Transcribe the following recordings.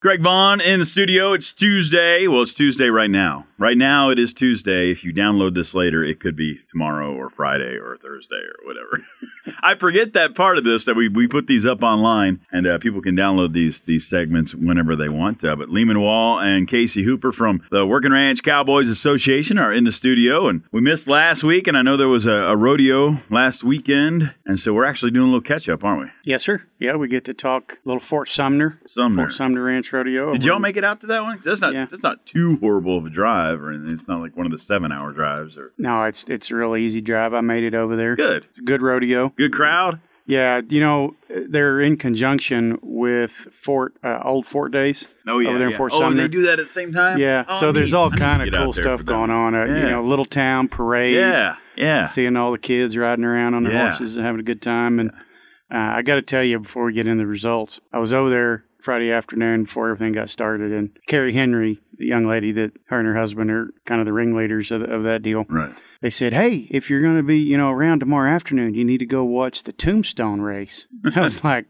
Craig Vaughn in the studio. It's Tuesday. Well, it's Tuesday right now. Right now, it is Tuesday. If you download this later, it could be tomorrow or Friday or Thursday or whatever. I forget that part of this that we, we put these up online and uh, people can download these these segments whenever they want. Uh, but Leman Wall and Casey Hooper from the Working Ranch Cowboys Association are in the studio, and we missed last week, and I know there was a, a rodeo last weekend, and so we're actually doing a little catch up, aren't we? Yes, sir. Yeah, we get to talk a little Fort Sumner, Sumner. Fort Sumner Ranch Rodeo. Did y'all make it out to that one? That's not Yeah. that's not too horrible of a drive or anything. It's not like one of the seven hour drives or No, it's it's a real easy drive. I made it over there. good. Good rodeo. Good crowd. Yeah, you know they're in conjunction with Fort uh, Old Fort Days. Oh yeah, Over there in yeah. Fort oh, Sumner. they do that at the same time. Yeah, Oh, so there's all I need to kind of cool stuff going on. Uh, Yeah. You know, little town parade. Yeah, yeah. seeing all the kids riding around on their Yeah. horses and having a good time. And uh, I got to tell you, before we get into the results, I was over there Friday afternoon before everything got started, and Carrie Henry, the young lady that her and her husband are kind of the ringleaders of, the, of that deal, Right. they said, "Hey, if you're going to be, you know, around tomorrow afternoon, you need to go watch the Tombstone race." I was like,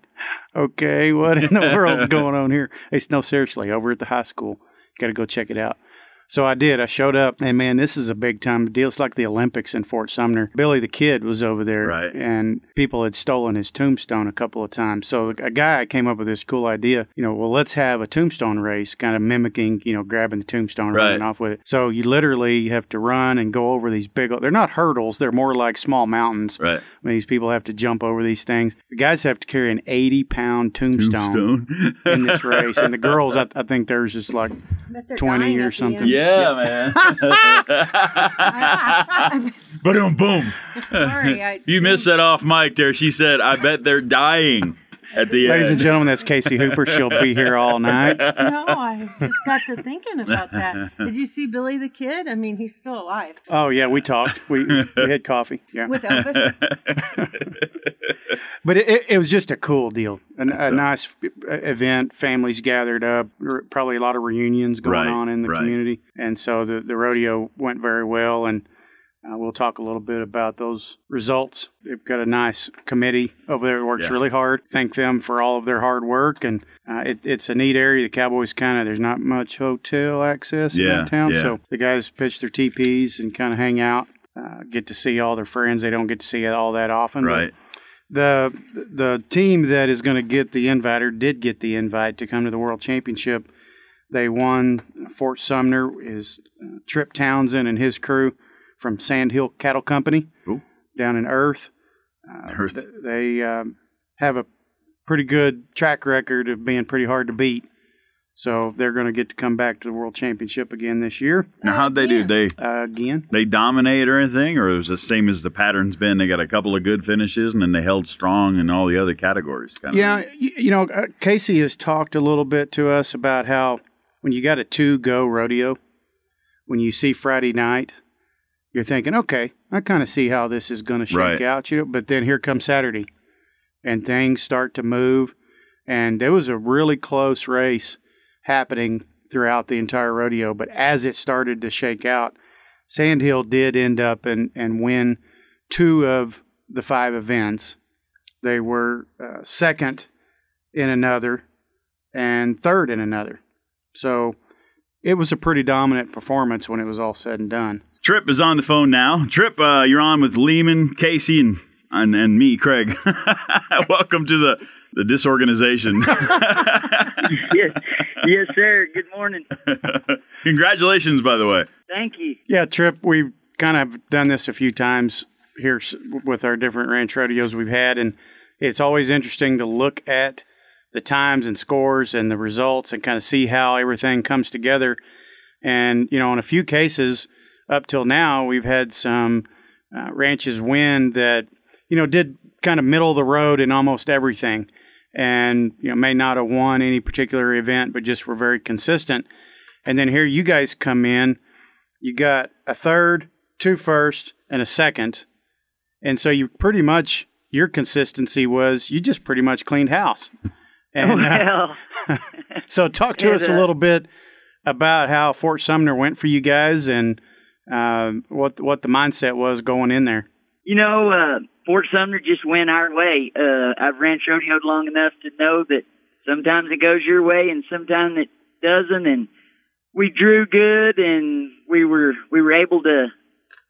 "Okay, what in the world's going on here?" They said, "No, seriously, over at the high school, got to go check it out." So I did. I showed up, and man, this is a big time deal. It's like the Olympics in Fort Sumner. Billy the Kid was over there, Right. and people had stolen his tombstone a couple of times. So a guy came up with this cool idea. You know, well, let's have a tombstone race, kind of mimicking, you know, grabbing the tombstone, and Right. running off with it. So you literally have to run and go over these big. They're not hurdles. They're more like small mountains. Right. I mean, these people have to jump over these things. The guys have to carry an eighty-pound tombstone, Tombstone. in this race, and the girls, I, I think theirs is like 20 or something. end. Yeah, man. boom, boom. Sorry, I You missed that off mic there. She said, "I bet they're dying." At the Ladies end. and gentlemen, that's Casey Hooper. She'll be here all night. No, I just got to thinking about that. Did you see Billy the Kid? I mean, he's still alive Oh yeah, we talked. We, we had coffee. Yeah, with Elvis. but it, it, it was just a cool deal, a, a nice event. Families gathered up. Probably a lot of reunions going Right, on in the right. community, and so the the rodeo went very well. And uh, we'll talk a little bit about those results. They've got a nice committee over there that works Yeah. really hard. Thank them for all of their hard work, and uh, it, it's a neat area. The Cowboys kind of there's not much hotel access in Yeah, that town, yeah. so the guys pitch their teepees and kind of hang out. Uh, get to see all their friends. They don't get to see it all that often. right. the the team that is going to get the invite or did get the invite to come to the World Championship. They won Fort Sumner is uh, Trip Townsend and his crew from Sandhill Cattle Company Cool. down in Earth. Uh, Earth. th- They um, have a pretty good track record of being pretty hard to beat. So they're going to get to come back to the World Championship again this year. Now, how'd they do? They Uh, again, they dominate or anything, or it was the same as the pattern's been? They got a couple of good finishes, and then they held strong in all the other categories. Kind Yeah, y- you know, uh, Casey has talked a little bit to us about how when you got a two go rodeo, when you see Friday night, you're thinking, okay, I kind of see how this is going to shake Right. out, you know. But then here comes Saturday, and things start to move, and there was a really close race happening throughout the entire rodeo. But as it started to shake out, Sandhill did end up and and win two of the five events. They were uh, second in another and third in another. So it was a pretty dominant performance when it was all said and done. Trip is on the phone now. Trip, uh, you're on with Leman, Casey, and and, and me, Craig. Welcome to the the disorganization. yes, yes, sir. Good morning. Congratulations, by the way. Thank you. Yeah, Trip, we've kind of done this a few times here with our different ranch rodeos we've had, and it's always interesting to look at the times and scores and the results and kind of see how everything comes together. And, you know, in a few cases up till now, we've had some uh, ranches win that, you know, did kind of middle of the road in almost everything and, you know, may not have won any particular event, but just were very consistent. And then here you guys come in you got a third, two first, and a second. And so you pretty much your consistency was you just pretty much cleaned house. And uh, well, so talk to Yeah, us a little bit about how Fort Sumner went for you guys and um, what what the mindset was going in there. you know, uh, Fort Sumner just went our way. Uh, I've ranch rodeoed long enough to know that sometimes it goes your way and sometimes it doesn't. And we drew good and we were, we were able to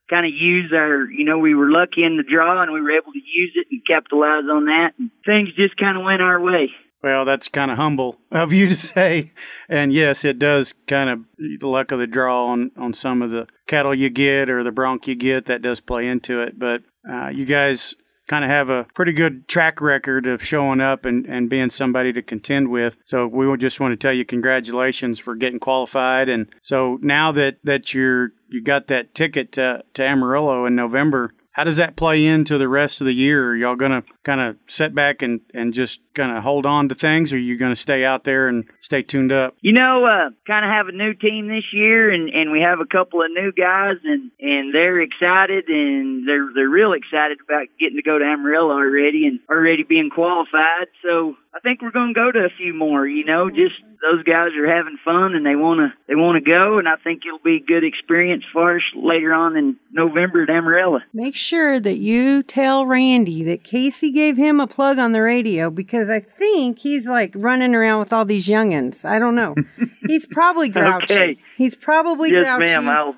kind of use our, you know, we were lucky in the draw and we were able to use it and capitalize on that. And things just kind of went our way. Well, that's kind of humble of you to say. And yes, it does kind of the luck of the draw on, on some of the cattle you get or the bronc you get that does play into it. But uh, you guys kind of have a pretty good track record of showing up and, and being somebody to contend with. So we just want to tell you congratulations for getting qualified. And so now that, that you're you got that ticket to, to Amarillo in November, how does that play into the rest of the year? Are y'all going to kind of sit back and, and just kind of hold on to things, or are you going to stay out there and stay tuned up? You know, uh, kind of have a new team this year, and, and we have a couple of new guys, and, and they're excited, and they're they're real excited about getting to go to Amarillo already, and already being qualified. So I think we're going to go to a few more. You know, just those guys are having fun and they want to they want to go, and I think it'll be a good experience for us later on in November at Amarillo. Make sure that you tell Randy that Casey gave him a plug on the radio because I think he's like running around with all these youngins. I don't know. He's probably grouchy. Okay. He's probably yes, grouchy. ma'am. I'll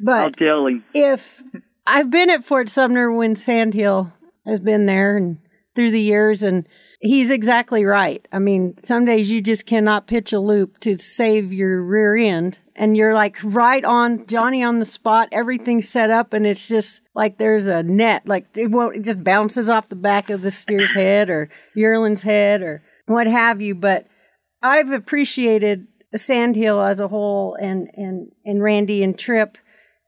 but I'll tell him. if I've been at Fort Sumner when Sandhill has been there and through the years and he's exactly right. I mean, some days you just cannot pitch a loop to save your rear end and you're like right on Johnny on the spot, everything's set up and it's just like there's a net, like it won't, it just bounces off the back of the steer's head or yearling's head or what have you. But I've appreciated Sandhill as a whole and, and, and Randy and Trip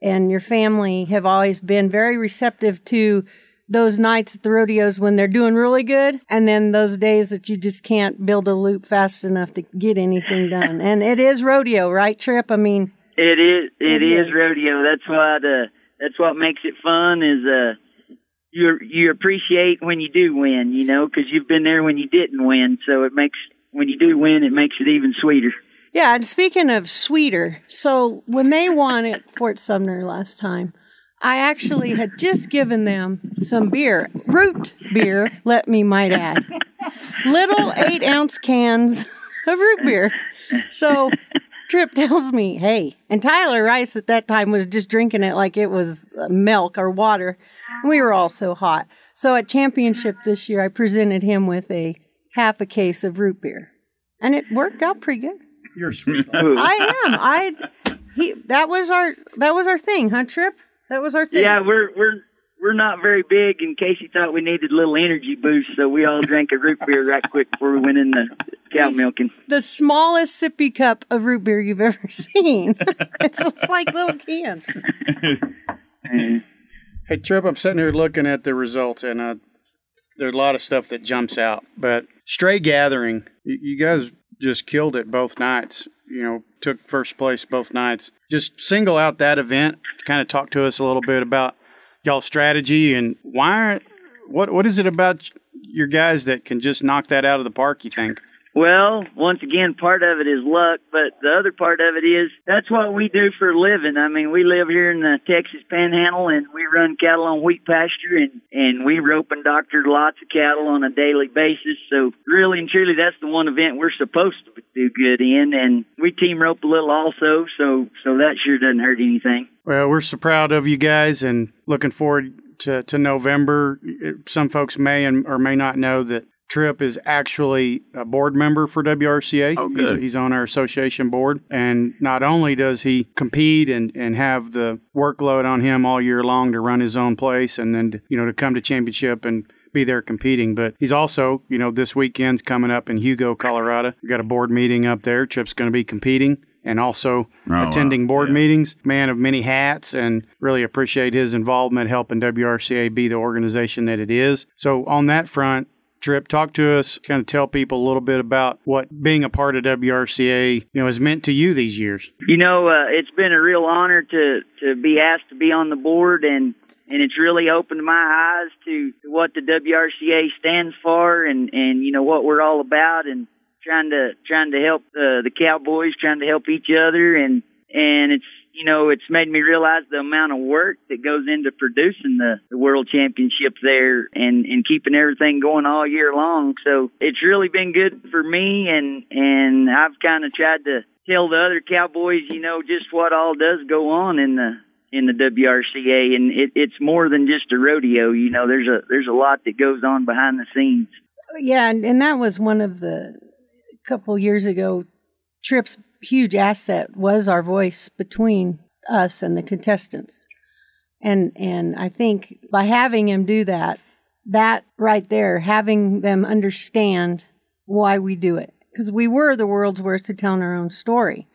and your family have always been very receptive to those nights at the rodeos when they're doing really good and then those days that you just can't build a loop fast enough to get anything done. and it is rodeo, right, Trip? I mean, It is. It it is. is. rodeo. That's why the. That's what makes it fun. Is uh, you you appreciate when you do win. You know, because you've been there when you didn't win. So it makes when you do win, it makes it even sweeter. yeah, and speaking of sweeter, so when they won at Fort Sumner last time, I actually had just given them some beer, root beer, let me might add. Little eight ounce cans of root beer. So Trip tells me, hey, and Tyler Rice at that time was just drinking it like it was uh, milk or water. We were all so hot. So at championship this year, I presented him with a half a case of root beer, and it worked out pretty good. You're sweet. I am. I he that was our that was our thing, huh, Trip? That was our thing. Yeah, we're we're we're not very big. In case you thought we needed a little energy boost, so we all drank a root beer right quick before we went in the cow Nice. milking. The smallest sippy cup of root beer you've ever seen. it's just like little cans. Hey, Trip, I'm sitting here looking at the results, and uh, there's a lot of stuff that jumps out. But Stray Gathering, you, you guys just killed it both nights. You know, took first place both nights. Just single out that event. Kind of talk to us a little bit about y'all strategy and why. What what is it about your guys that can just knock that out of the park? You think? Well, once again, part of it is luck, but the other part of it is that's what we do for a living. I mean, we live here in the Texas Panhandle, and we run cattle on wheat pasture, and and we rope and doctor lots of cattle on a daily basis. So really and truly, that's the one event we're supposed to do good in, and we team rope a little also. So so that sure doesn't hurt anything. Well, we're so proud of you guys and looking forward to, to November. Some folks may and or may not know that Trip is actually a board member for WRCA. Oh, He's, good. he's on our association board. And not only does he compete and, and have the workload on him all year long to run his own place and then, to, you know, to come to championship and be there competing. But he's also, you know, this weekend's coming up in Hugo, Colorado. We've got a board meeting up there. Trip's going to be competing and also oh, wow. attending board Yeah. meetings. Man of many hats, and really appreciate his involvement helping WRCA be the organization that it is. So on that front. Trip, talk to us, kind of tell people a little bit about what being a part of WRCA, you know, has meant to you these years. You know, uh, it's been a real honor to to be asked to be on the board, and and it's really opened my eyes to, what the WRCA stands for, and and you know what we're all about, and trying to trying to help uh, the cowboys, trying to help each other, and and it's you know, it's made me realize the amount of work that goes into producing the, the world championship there and, and keeping everything going all year long. So it's really been good for me and, and I've kind of tried to tell the other cowboys, you know, just what all does go on in the, in the WRCA and it, it's more than just a rodeo. You know, there's a, there's a lot that goes on behind the scenes. Yeah, and, and that was one of the couple years ago. Trip's huge asset was our voice between us and the contestants, and and I think by having him do that, that right there, having them understand why we do it, because we were the world's worst at telling our own story,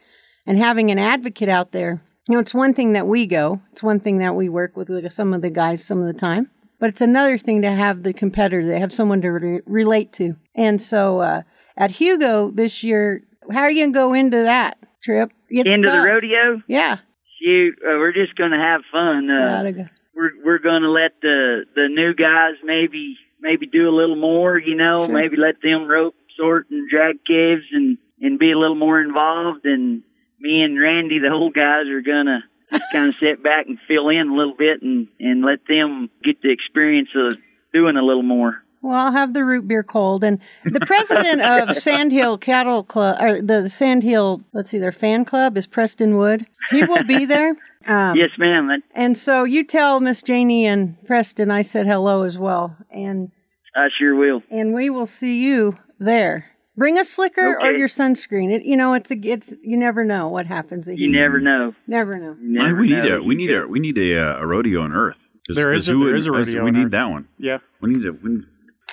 and having an advocate out there. You know, it's one thing that we go. It's one thing that we work with some of the guys some of the time. But it's another thing to have the competitor, to have someone to re- relate to. And so uh, at Hugo this year, how are you going to go into that trip? It's Into tough. the rodeo? Yeah. Shoot, uh, we're just going to have fun. Uh, go. we're we're going to let the the new guys maybe maybe do a little more, you know, Sure. maybe let them rope, sort, and drag calves, and and be a little more involved. And me and Randy, the old guys, are gonna kind of sit back and fill in a little bit, and and let them get the experience of doing a little more. Well, I'll have the root beer cold. And the president of Sandhill Cattle Club, or the Sandhill, let's see, their fan club is Preston Wood. He will be there. Um, yes, ma'am. And so you tell Miss Janie and Preston I said hello as well. And I sure will. and we will see you there. Bring a slicker or your sunscreen. It, you know, it's a, it's you never know what happens. You Hugo. never know. never know. Never we need know. a we need a we need a, uh, a rodeo on Earth. 'Cause- There 'cause is a- who there would- is a rodeo We on need Earth. that one. Yeah. We need to. We,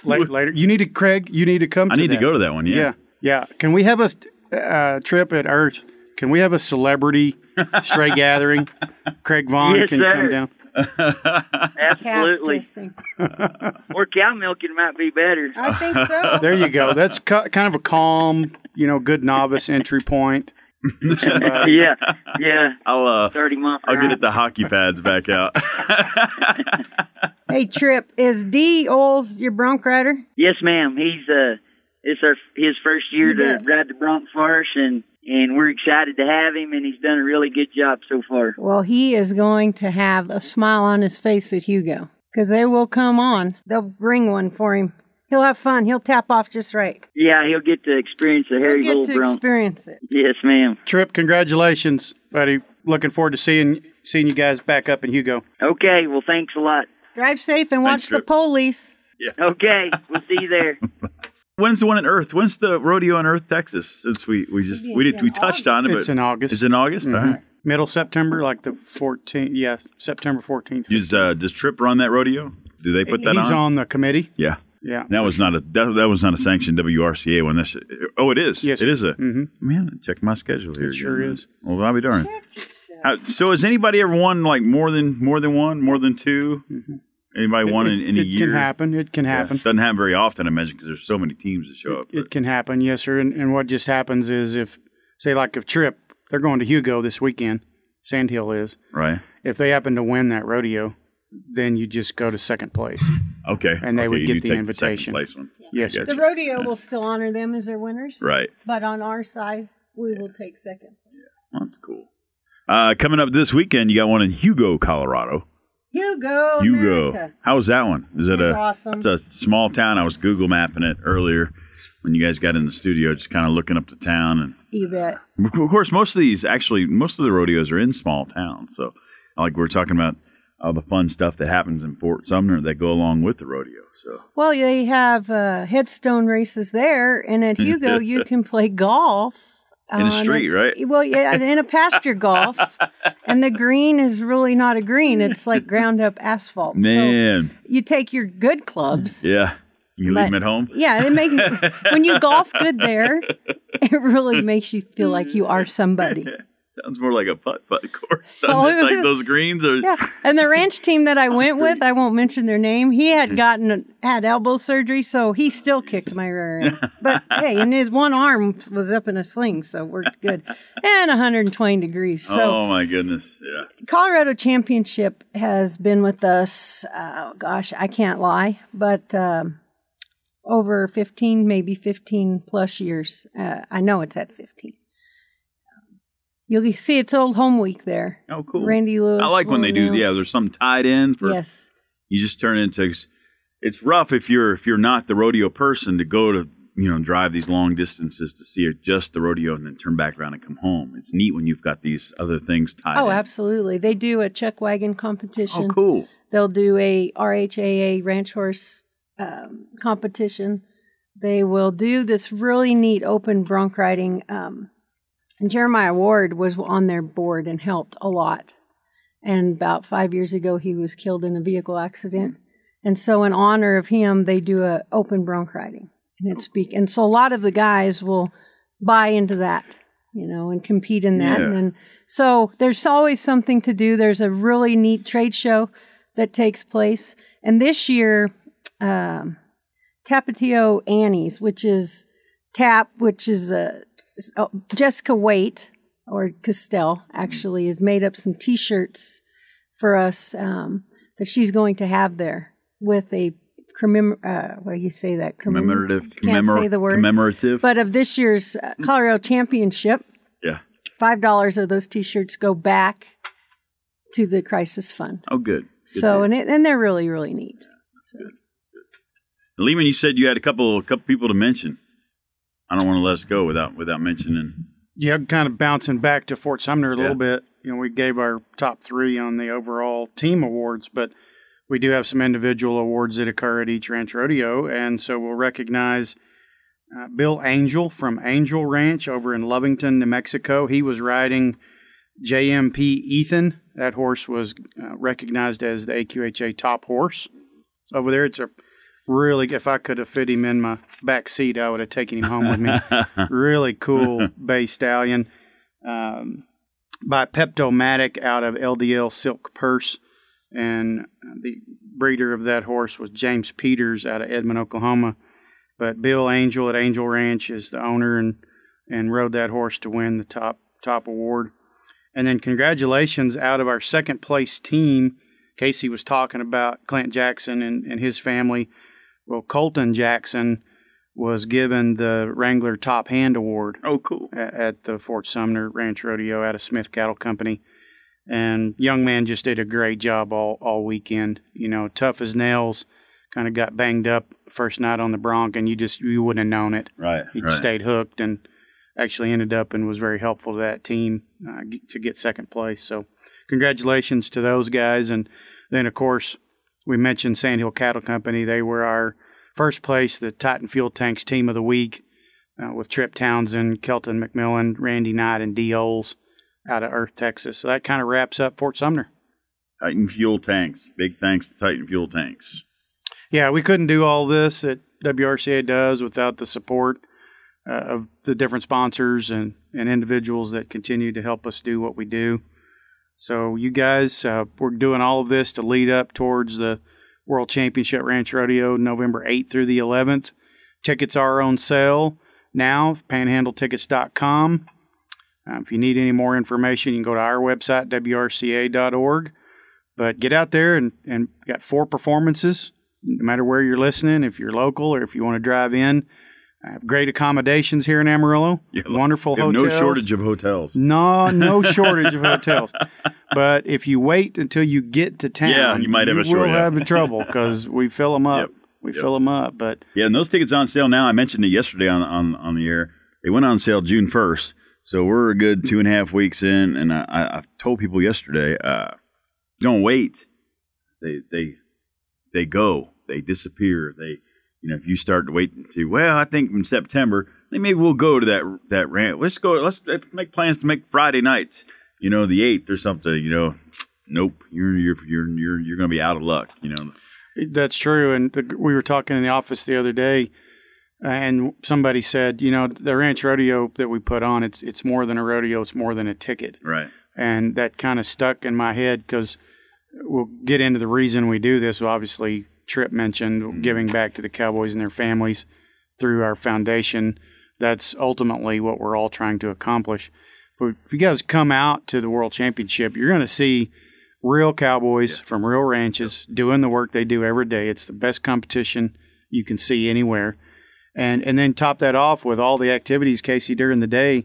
Late, later. You need to, Craig. You need to come. I to need to go to that one. Yeah. Yeah, yeah. Can we have a uh, trip at Earth? Can we have a celebrity stray gathering? Craig Vaughn Yes, can sir. come down. Absolutely. Or cow milking might be better. I think so. There you go. That's cu- kind of a calm, you know, good novice entry point. For somebody. yeah, yeah. I'll uh, Thirty month. I'll get ride. at the hockey pads back out. hey, Trip, is D Oles your bronc rider? Yes, ma'am. He's uh, it's our his first year You to bet. ride the bronc for us, and and we're excited to have him, and he's done a really good job so far. Well, he is going to have a smile on his face at Hugo because they will come on. They'll bring one for him. He'll have fun. He'll tap off just right. Yeah, he'll get to experience the He'll hairy get bull to bronc. experience it. Yes, ma'am. Trip, congratulations, buddy. Looking forward to seeing seeing you guys back up in Hugo. Okay, well, thanks a lot. Drive safe and watch Thanks, the Trip. police. Okay, we'll see you there. When's the one in Earth? When's the rodeo in Earth, Texas? Since we we just we did we touched on it, but It's in August. It's in August? All right. Middle September, like the 14th. Yeah, September 14th. Does uh, does Trip run that rodeo? Do they put that on? He's on? on the committee. Yeah. Yeah. That was not a that, that was not a sanctioned WRCA one. That's oh, it is. Yes, it is a Mhm. man. Check my schedule here. It sure again. is. Well, I'll be darned. How, so, has anybody ever won like more than more than one, more than 2 Anybody won in, in a it can happen. It can Yeah. happen. Doesn't happen very often, I imagine, because there's so many teams that show up. It can happen, yes, sir. And, and what just happens is if, say, like if Trip, they're going to Hugo this weekend, Sandhill is. right? If they happen to win that rodeo, then you just go to second place. Okay. And they Okay, would get the take second invitation. place one. Yes. Gotcha. The rodeo will still honor them as their winners. Right. But on our side, we will take second. Well, that's cool. Uh, coming up this weekend, you got one in Hugo, Colorado. Hugo. Hugo. America. was that one? Is it It's a? awesome. It's a small town. I was Google mapping it earlier when you guys got in the studio, just kind of looking up the town. And You bet. of course, most of these actually, most of the rodeos are in small towns. So, like we're talking about all the fun stuff that happens in Fort Sumner that go along with the rodeo. So, Well, they have uh, headstone races there, and at Hugo, you can play golf. In the street, right? Well, yeah, in a pasture golf, and the green is really not a green; it's like ground up asphalt. So man, you take your good clubs. yeah, you leave them at home. Yeah, it makes when you golf good there, it really makes you feel like you are somebody. Sounds more like a putt putt course. doesn't Oh, it? like those greens are. Yeah, and the ranch team that I went with, I won't mention their name. He had gotten had elbow surgery, so he still kicked my rear end. But hey, and his one arm was up in a sling, so we're good. And 120 degrees. So oh my goodness, yeah. Colorado Championship has been with us. Uh, gosh, I can't lie, but um, over 15, maybe 15 plus years. Uh, I know it's at 15. You'll see it's old home week there. Oh, cool. Randy Lewis. I like when they do. Yeah, there's some tied in for. yes. You just turn into. It's rough if you're if you're not the rodeo person to go to you know drive these long distances to see just the rodeo and then turn back around and come home. It's neat when you've got these other things tied. Oh, in. absolutely. They do a chuck wagon competition. Oh, cool. They'll do a RHAA ranch horse um, competition. They will do this really neat open bronc riding. Um, and Jeremiah Ward was on their board and helped a lot. And about five years ago, he was killed in a vehicle accident. And so, in honor of him, they do a open bronc riding. And it's speak. And so, a lot of the guys will buy into that, you know, and compete in that. Yeah. And then, so there's always something to do. There's a really neat trade show that takes place. And this year, um, Tapatio Annie's, which is Tap, which is a oh, Jessica Waite or Castell actually has made up some T-shirts for us um, that she's going to have there with a commem- uh, what do you say that Commem- Commemorative. Can't commemor- say the word. Commemorative. But of this year's uh, Colorado Championship, yeah. five dollars of those T-shirts go back to the Crisis Fund. Oh, good. Good So and it, and they're really really neat. So. Leman, you said you had a couple a couple people to mention. I don't want to let us go without without mentioning. Yeah, kind of bouncing back to Fort Sumner a Yeah. little bit. You know, we gave our top three on the overall team awards, but we do have some individual awards that occur at each ranch rodeo, and so we'll recognize uh, Bill Angel from Angel Ranch over in Lovington, New Mexico. He was riding JMP Ethan. That horse was uh, recognized as the AQHA top horse over there. It's a really, if I could have fit him in my back seat, I would have taken him home with me really cool bay stallion um, by Peptomatic out of LDL Silk Purse. And the breeder of that horse was James Peters out of Edmond, Oklahoma. But Bill Angel at Angel Ranch is the owner and, and rode that horse to win the top top award. And then congratulations out of our second place team. Casey was talking about Clint Jackson and, and his family. Well, Colton Jackson was given the Wrangler Top Hand Award oh, cool. at, at the Fort Sumner Ranch Rodeo out of Smith Cattle Company. And young man just did a great job all, all weekend. You know, tough as nails. Kind of got banged up first night on the bronc, and you just you wouldn't have known it. Right. He right. stayed hooked and actually ended up and was very helpful to that team uh, to get second place. So, congratulations to those guys. And then, of course, we mentioned Sandhill Cattle Company. They were our first place, the Titan Fuel Tanks Team of the Week uh, with Trip Townsend, Kelton McMillan, Randy Knight, and D. Oles out of Earth, Texas. So that kind of wraps up Fort Sumner. Titan Fuel Tanks. Big thanks to Titan Fuel Tanks. Yeah, we couldn't do all this that WRCA does without the support uh, of the different sponsors and, and individuals that continue to help us do what we do. So, you guys, uh, we're doing all of this to lead up towards the World Championship Ranch Rodeo November 8th through the 11th. Tickets are on sale now, panhandletickets.com. Uh, if you need any more information, you can go to our website, wrca.org. But get out there and, and got four performances no matter where you're listening, if you're local or if you want to drive in. I have great accommodations here in Amarillo. Yeah, Wonderful hotels. no shortage of hotels. No, no shortage of hotels. But if you wait until you get to town, Yeah, you might have a will short- yeah. have trouble because we fill them up. Yep, We yep. fill them up. But Yeah, and those tickets on sale now. I mentioned it yesterday on on on the air. They went on sale June first, so we're a good two and a half weeks in. And I, I, I told people yesterday, uh, don't wait. They they they go. They disappear. They you know if you start to wait to well, I think in September, then maybe we'll go to that that rant. Let's go. Let's make plans to make Friday nights. You know, the eighth or something. You know, nope. You're you're you're you're you're going to be out of luck. You know. That's true. And the, we were talking in the office the other day, and somebody said, you know, the ranch rodeo that we put on, it's it's more than a rodeo. It's more than a ticket. Right. And that kind of stuck in my head because we'll get into the reason we do this. Obviously, Trip mentioned mm-hmm. giving back to the Cowboys and their families through our foundation. That's ultimately what we're all trying to accomplish. But if you guys come out to the World Championship, you're going to see real cowboys from real ranches doing the work they do every day. It's the best competition you can see anywhere. And and then top that off with all the activities, Casey, during the day.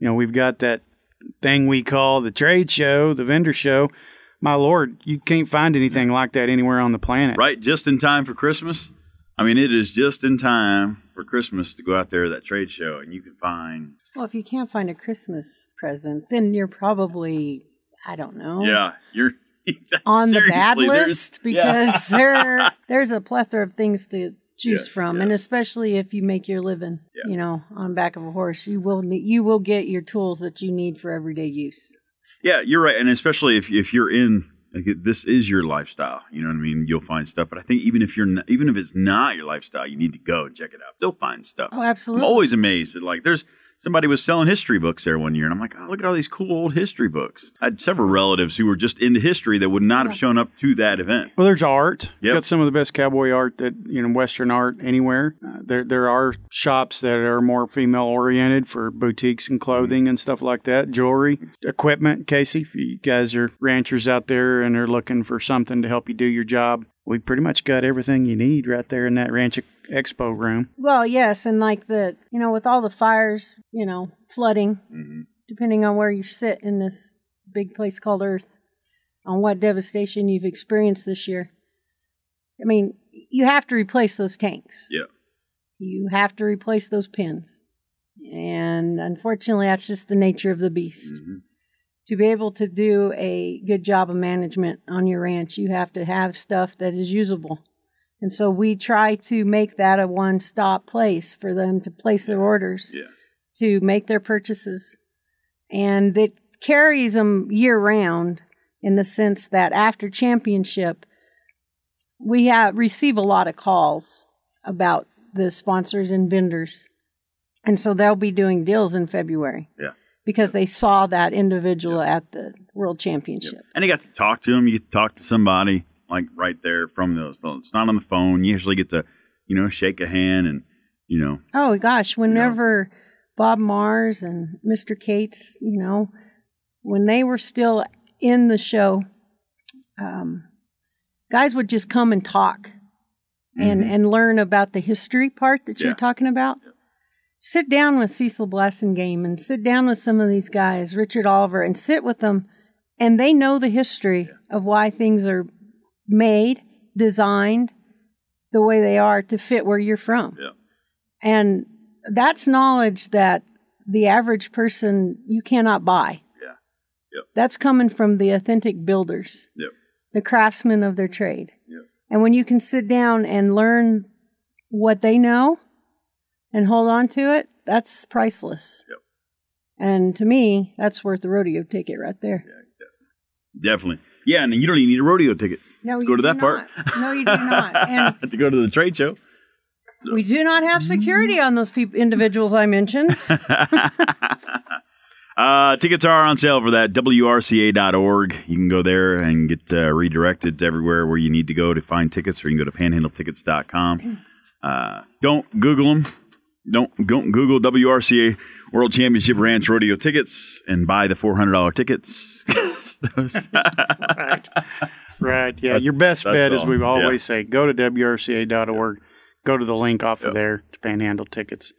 You know, we've got that thing we call the trade show, the vendor show. My lord, you can't find anything like that anywhere on the planet. Right, just in time for Christmas. I mean, it is just in time for Christmas to go out there to that trade show, and you can find. Well, if you can't find a Christmas present, then you're probably, I don't know. Yeah, you're on the bad seriously, there's- list yeah. because there there's a plethora of things to choose Yes, from, yes. and especially if you make your living, Yeah. you know, on the back of a horse, you will ne- you will get your tools that you need for everyday use. Yeah, you're right, and especially if if you're in like this is your lifestyle, you know what I mean. You'll find stuff, but I think even if you're not, even if it's not your lifestyle, you need to go and check it out. They'll find stuff. Oh, absolutely. I'm always amazed at like there's somebody was selling history books there one year, and I'm like, oh, look at all these cool old history books. I had several relatives who were just into history that would not have shown up to that event. Well, there's art. Yep. Got some of the best cowboy art that you know, Western art anywhere. Uh, there, there are shops that are more female oriented for boutiques and clothing and stuff like that. Jewelry, equipment. Casey, if you guys are ranchers out there and are looking for something to help you do your job, we pretty much got everything you need right there in that Ranch Expo room. Well, yes, and like the you know with all the fires, you know, flooding, Mhm. depending on where you sit in this big place called Earth, on what devastation you've experienced this year. I mean, you have to replace those tanks. Yeah. You have to replace those pins. And unfortunately, that's just the nature of the beast. Mhm. To be able to do a good job of management on your ranch, you have to have stuff that is usable. And so we try to make that a one stop place for them to place their orders Yeah. to make their purchases. And it carries them year round in the sense that after championship, we have receive a lot of calls about the sponsors and vendors. And so they'll be doing deals in February Yeah. Because they saw that individual at the World Championship. And you got to talk to them. You talk to somebody like right there from those. It's not on the phone. You usually get to, you know, shake a hand and, you know, Oh gosh, whenever Bob Mars and Mr. Cates, you know, when they were still in the show, um, guys would just come and talk and and learn about the history part that Mm-hmm. Yeah. you're talking about. Sit down with Cecil Blassingame and sit down with some of these guys, Richard Oliver, and sit with them, and they know the history of why things are made, designed the way they are to fit where you're from. Yeah. And that's knowledge that the average person you cannot buy. Yeah. Yep. That's coming from the authentic builders, Yep. the craftsmen of their trade. Yep. And when you can sit down and learn what they know and hold on to it, that's priceless. Yep. And to me, that's worth the rodeo ticket right there. Yeah, definitely. Yeah, and you don't even need a rodeo ticket No, Go you to do that part. No, you do not. And to go to the trade show. we do not have security on those individuals I mentioned. uh, tickets are on sale for that. WRCA.org. You can go there and get uh, redirected to everywhere where you need to go to find tickets, or you can go to panhandletickets.com. Uh, don't Google them. Don't, don't Google WRCA World Championship Ranch Rodeo tickets and buy the $400 tickets. Right. Right. Yeah. That's- Your best bet, as all. we Yeah. always say, go to WRCA.org, go to the link off of there to panhandle tickets.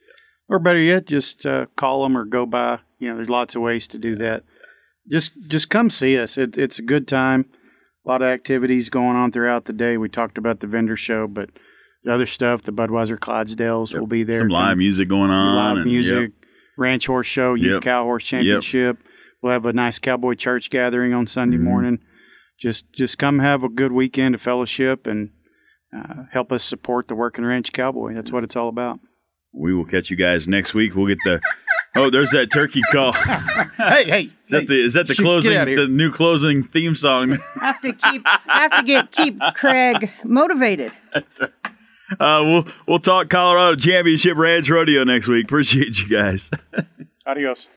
Or better yet, just uh, call them or go by. You know, there's lots of ways to do that. Just just come see us. It, it's a good time. A lot of activities going on throughout the day. We talked about the vendor show, but other stuff, the Budweiser Clydesdales will be there. Some live music going on. live and- music, yep. ranch horse show, youth Yep. cow horse championship. We'll have a nice cowboy church gathering on Sunday Mm-hmm. morning. Just just come have a good weekend of fellowship and uh, help us support the working ranch cowboy. That's what it's all about. We will catch you guys next week. We'll get the. Oh, there's that turkey call. Is hey, hey, that the is that the shoot, closing the new closing theme song? I have to keep I have to get keep Craig motivated. Uh, we'll we'll talk Colorado Championship Ranch Rodeo next week. Appreciate you guys. Adios.